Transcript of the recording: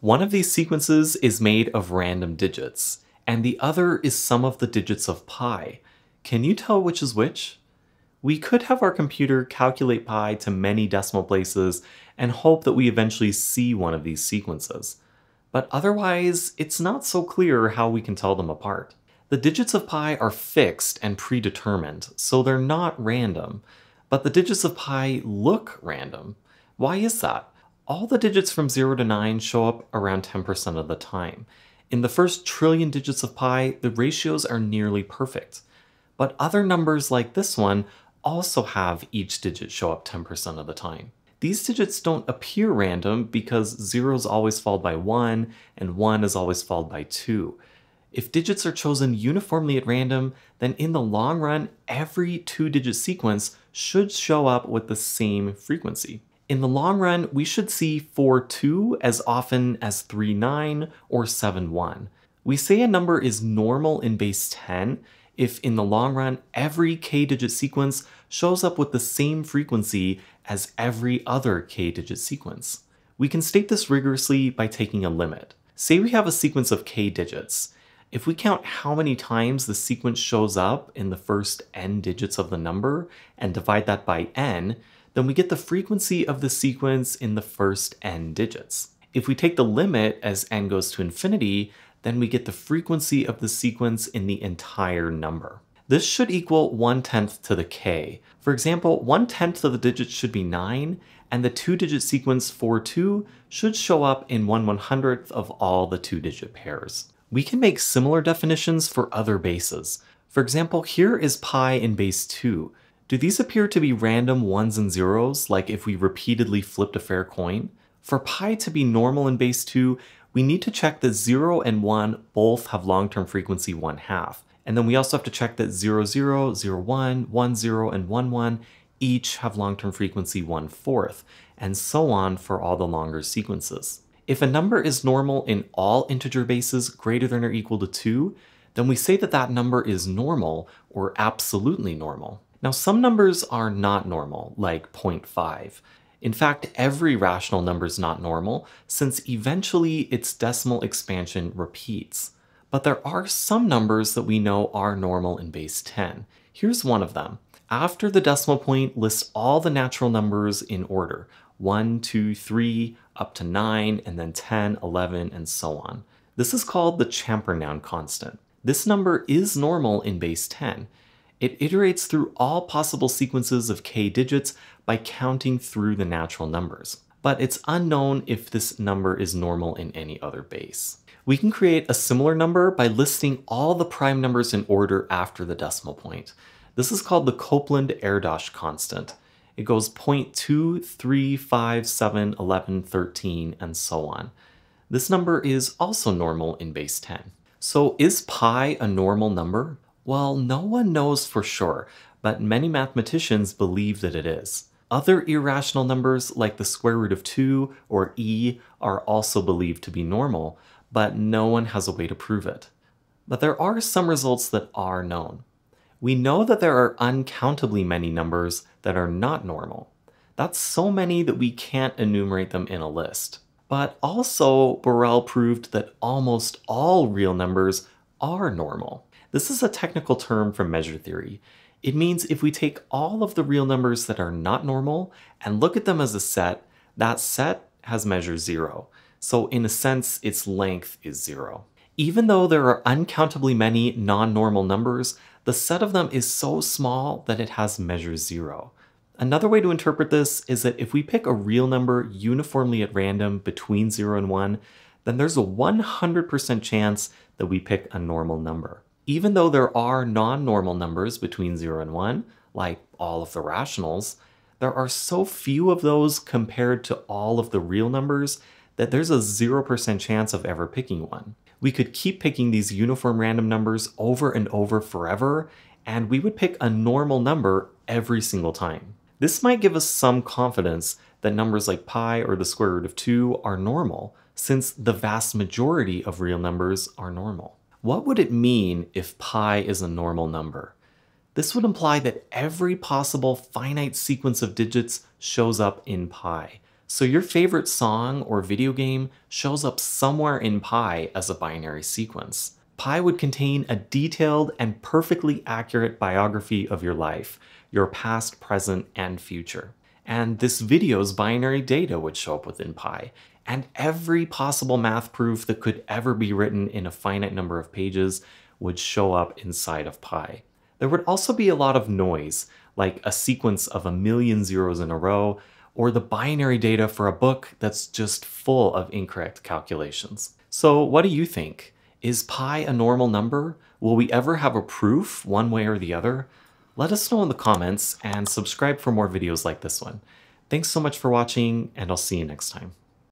One of these sequences is made of random digits, and the other is some of the digits of pi. Can you tell which is which? We could have our computer calculate pi to many decimal places and hope that we eventually see one of these sequences. But otherwise, it's not so clear how we can tell them apart. The digits of pi are fixed and predetermined, so they're not random. But the digits of pi look random. Why is that? All the digits from 0 to 9 show up around 10% of the time. In the first trillion digits of pi, the ratios are nearly perfect. But other numbers like this one also have each digit show up 10% of the time. These digits don't appear random because 0 is always followed by 1 and 1 is always followed by 2. If digits are chosen uniformly at random, then in the long run, every two-digit sequence should show up with the same frequency. In the long run, we should see 4-2 as often as 3-9 or 7-1. We say a number is normal in base 10 if in the long run every k-digit sequence shows up with the same frequency as every other k-digit sequence. We can state this rigorously by taking a limit. Say we have a sequence of k digits. If we count how many times the sequence shows up in the first n digits of the number and divide that by n, then we get the frequency of the sequence in the first n digits. If we take the limit as n goes to infinity, then we get the frequency of the sequence in the entire number. This should equal 1 tenth to the k. For example, 1 tenth of the digits should be 9, and the two-digit sequence 4-2 should show up in 1 100th of all the two-digit pairs. We can make similar definitions for other bases. For example, here is pi in base 2. Do these appear to be random ones and zeros, like if we repeatedly flipped a fair coin? For pi to be normal in base 2, we need to check that 0 and 1 both have long-term frequency 1 half. And then we also have to check that 0, 0, 0, 1, 1, 0, and 1, 1 each have long-term frequency 1 fourth, and so on for all the longer sequences. If a number is normal in all integer bases greater than or equal to 2, then we say that that number is normal or absolutely normal. Now some numbers are not normal, like 0.5. In fact, every rational number is not normal, since eventually its decimal expansion repeats. But there are some numbers that we know are normal in base 10. Here's one of them. After the decimal point, list all the natural numbers in order. 1, 2, 3, up to 9, and then 10, 11, and so on. This is called the Champernowne constant. This number is normal in base 10. It iterates through all possible sequences of k digits by counting through the natural numbers. But it's unknown if this number is normal in any other base. We can create a similar number by listing all the prime numbers in order after the decimal point. This is called the Copeland-Erdős constant. It goes 0.2, 3, 5, 7, 11, 13, and so on. This number is also normal in base 10. So is pi a normal number? Well, no one knows for sure, but many mathematicians believe that it is. Other irrational numbers like the square root of 2 or e are also believed to be normal, but no one has a way to prove it. But there are some results that are known. We know that there are uncountably many numbers that are not normal. That's so many that we can't enumerate them in a list. But also, Borel proved that almost all real numbers are normal. This is a technical term from measure theory. It means if we take all of the real numbers that are not normal and look at them as a set, that set has measure zero. So in a sense, its length is zero. Even though there are uncountably many non-normal numbers, the set of them is so small that it has measure zero. Another way to interpret this is that if we pick a real number uniformly at random between 0 and 1, then there's a 100% chance that we pick a normal number even though there are non-normal numbers between 0 and 1, like all of the rationals, there are so few of those compared to all of the real numbers that there's a 0% chance of ever picking one. We could keep picking these uniform random numbers over and over forever, and we would pick a normal number every single time. This might give us some confidence that numbers like pi or the square root of 2 are normal, since the vast majority of real numbers are normal. What would it mean if pi is a normal number? This would imply that every possible finite sequence of digits shows up in pi. So your favorite song or video game shows up somewhere in pi as a binary sequence. Pi would contain a detailed and perfectly accurate biography of your life, your past, present, and future. And this video's binary data would show up within pi, and every possible math proof that could ever be written in a finite number of pages would show up inside of pi. There would also be a lot of noise, like a sequence of a million zeros in a row, or the binary data for a book that's just full of incorrect calculations. So what do you think? Is pi a normal number? Will we ever have a proof one way or the other? Let us know in the comments and subscribe for more videos like this one. Thanks so much for watching and I'll see you next time.